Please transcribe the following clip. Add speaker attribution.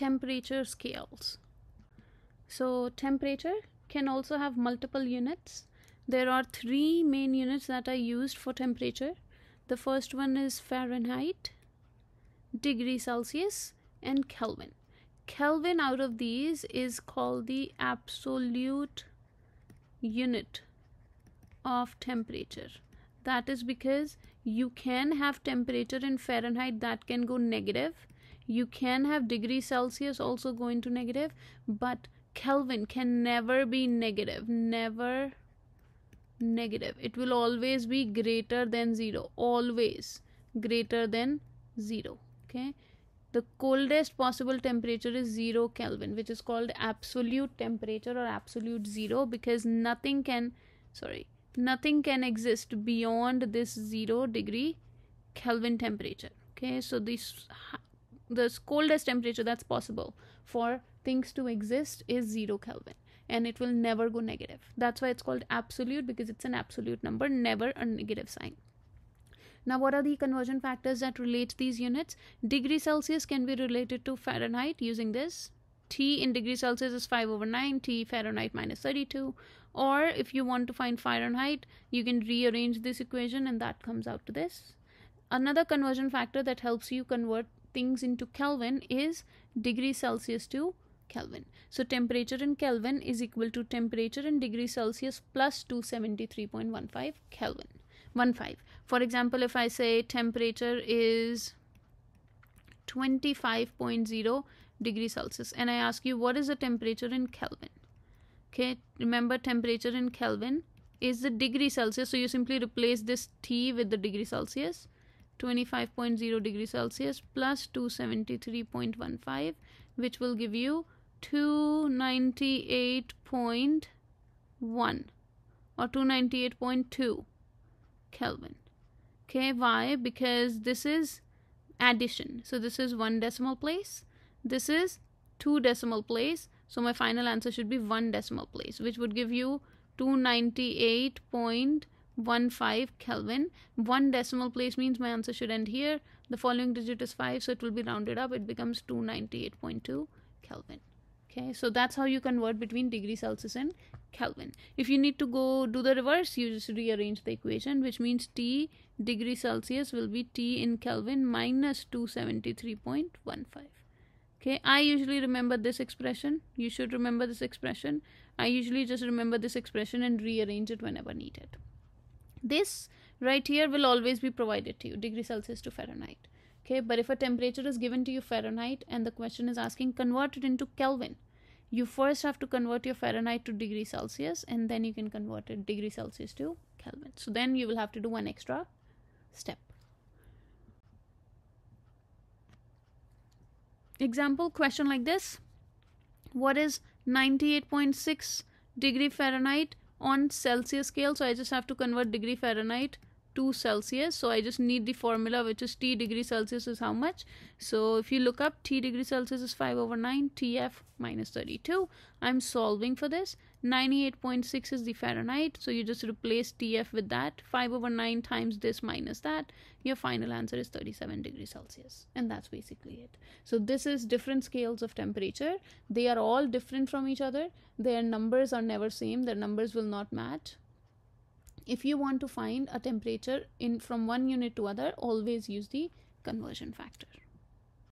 Speaker 1: temperature scales. So temperature can also have multiple units. There are three main units that are used for temperature. The first one is Fahrenheit, degree Celsius, and Kelvin. Kelvin out of these is called the absolute unit of temperature. That is because you can have temperature in Fahrenheit that can go negative. You can have degree Celsius also go into negative, but Kelvin can never be negative. Never negative. It will always be greater than zero. Always greater than zero. Okay the coldest possible temperature is 0 kelvin which is called absolute temperature or absolute zero because nothing can sorry nothing can exist beyond this 0 degree kelvin temperature okay so this the coldest temperature that's possible for things to exist is 0 kelvin and it will never go negative that's why it's called absolute because it's an absolute number never a negative sign now, what are the conversion factors that relate these units? Degree Celsius can be related to Fahrenheit using this. T in degree Celsius is 5 over 9, T Fahrenheit minus 32. Or if you want to find Fahrenheit, you can rearrange this equation and that comes out to this. Another conversion factor that helps you convert things into Kelvin is degree Celsius to Kelvin. So temperature in Kelvin is equal to temperature in degree Celsius plus 273.15 Kelvin. 15 for example if i say temperature is 25.0 degree celsius and i ask you what is the temperature in kelvin okay remember temperature in kelvin is the degree celsius so you simply replace this t with the degree celsius 25.0 degrees celsius plus 273.15 which will give you 298.1 or 298.2 Kelvin. Okay, why? Because this is addition. So this is one decimal place. This is two decimal place. So my final answer should be one decimal place, which would give you 298.15 Kelvin. One decimal place means my answer should end here. The following digit is 5, so it will be rounded up. It becomes 298.2 Kelvin okay so that's how you convert between degree celsius and kelvin if you need to go do the reverse you just rearrange the equation which means t degree celsius will be t in kelvin minus 273.15 okay i usually remember this expression you should remember this expression i usually just remember this expression and rearrange it whenever needed this right here will always be provided to you degree celsius to fahrenheit. Okay but if a temperature is given to you fahrenheit and the question is asking convert it into kelvin. You first have to convert your fahrenheit to degree celsius and then you can convert it degree celsius to kelvin. So then you will have to do one extra step. Example question like this. What is 98.6 degree fahrenheit on celsius scale so i just have to convert degree fahrenheit to Celsius. So I just need the formula which is T degree Celsius is how much. So if you look up T degree Celsius is 5 over 9 TF minus 32. I'm solving for this. 98.6 is the Fahrenheit. So you just replace TF with that. 5 over 9 times this minus that. Your final answer is 37 degrees Celsius. And that's basically it. So this is different scales of temperature. They are all different from each other. Their numbers are never same. Their numbers will not match if you want to find a temperature in from one unit to other always use the conversion factor